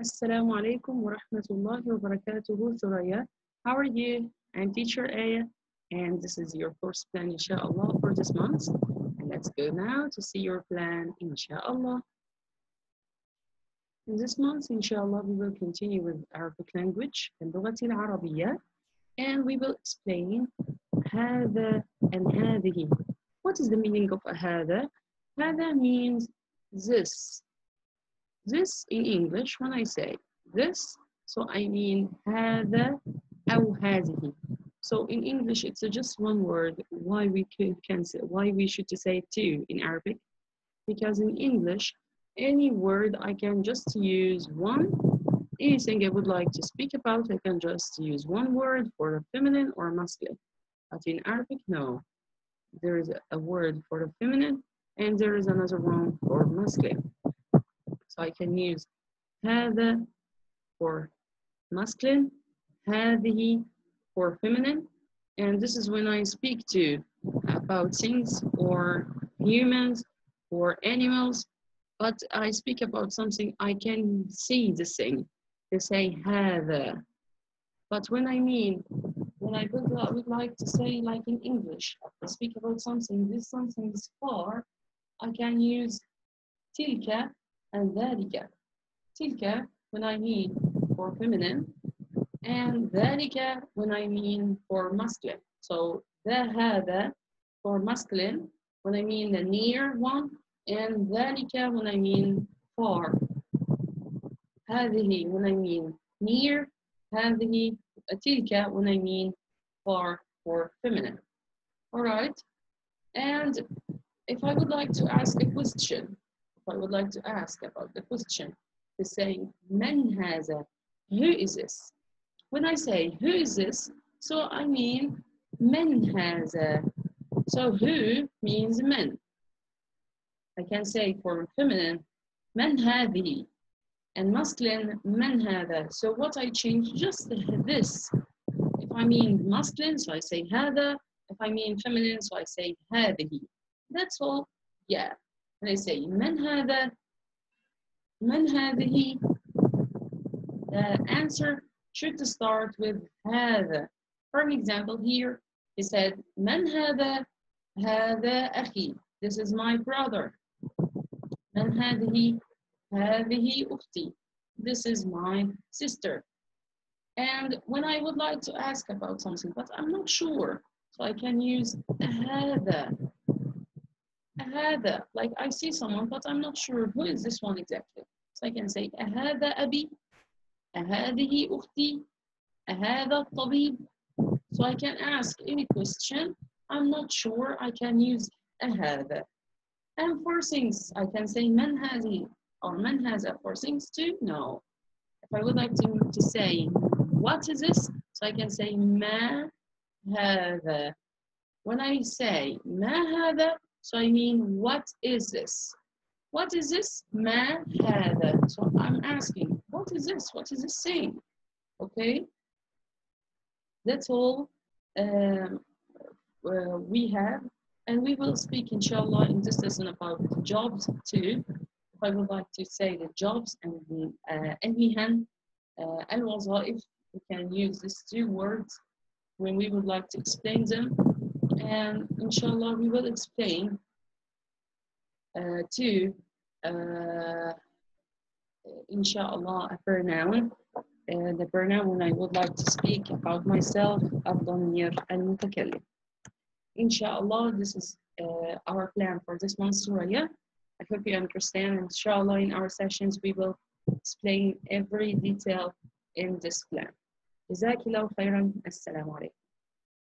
Assalamu alaikum wa rahmatullahi wa barakatuhu, Suraiya. How are you? I'm teacher Aya, and this is your course plan, inshallah, for this month. And let's go now to see your plan, inshallah. In this month, inshallah, we will continue with Arabic language, اللغة العربية, and we will explain هذا and هذه. What is the meaning of هذا? هذا means this, This in English, when I say this, so I mean هذا أو هذه. So in English, it's just one word. Why we can, can say, why we should say two in Arabic? Because in English, any word I can just use one. Anything I would like to speak about, I can just use one word for a feminine or masculine. But in Arabic, no. There is a word for the feminine and there is another one for masculine. So I can use هذا for masculine, هذه for feminine, and this is when I speak to about things or humans or animals, but I speak about something I can see the thing. They say هذا. But when I mean, when I would, I would like to say like in English, I speak about something, this something is far, I can use تلك and ذلك. تلك when I mean for feminine and ذلك when I mean for masculine. So ذا هذا for masculine when I mean the near one and ذلك when I mean far. هذه when I mean near هذه تلك when I mean far for feminine. All right. And if I would like to ask a question, I would like to ask about the question to saying "men has a who is this? When i say who is this? So i mean "men has a so who means men i can say for feminine man hadi and masculine "men have a". so what i change just this. If i mean masculine so i say hada if i mean feminine so i say hadihi that's all. Yeah When I say من هذا من هذه the answer should start with هذا for an example here he said من هذا هذا أخي this is my brother من هذه هذه أختي this is my sister and when I would like to ask about something but I'm not sure so I can use هذا هذا like I see someone but I'm not sure who is this one exactly so I can say هذا أبي هذه أختي هذا الطبيب so I can ask any question I'm not sure I can use هذا and for things I can say من هذه or من هذا for things too no if I would like to, to say what is this so I can say ما هذا when I say ما هذا so I mean, what is this? What is this? ما هذا. So I'm asking, what is this? What is this saying? Okay. That's all um, uh, we have. And we will speak, inshallah, in this lesson about jobs too. I would like to say the jobs and المهن, uh, الوظائف. We can use these two words when we would like to explain them and inshallah we will explain uh, to uh, inshallah a pronoun uh, the pronoun I would like to speak about myself الضمير المتكلم inshallah this is uh, our plan for this month surah I hope you understand inshallah in our sessions we will explain every detail in this plan جزاك الله خيرا السلام عليكم